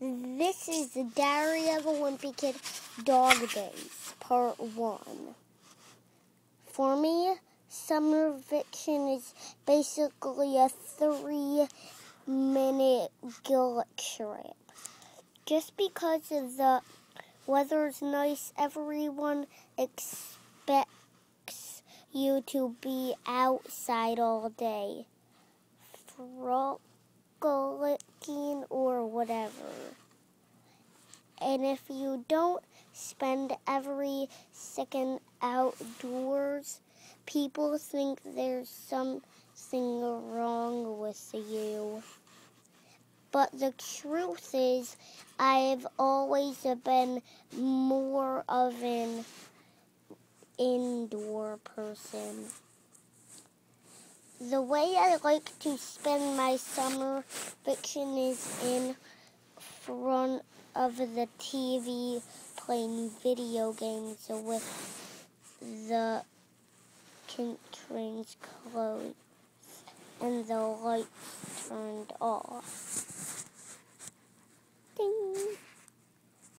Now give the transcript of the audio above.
This is the Diary of a Wimpy Kid Dog Days, Part 1. For me, summer fiction is basically a three minute guilt trip. Just because the weather's nice, everyone expects you to be outside all day. Frolicking. And if you don't spend every second outdoors, people think there's something wrong with you. But the truth is, I've always been more of an indoor person. The way I like to spend my summer fiction is in front of the TV playing video games with the curtains closed and the lights turned off.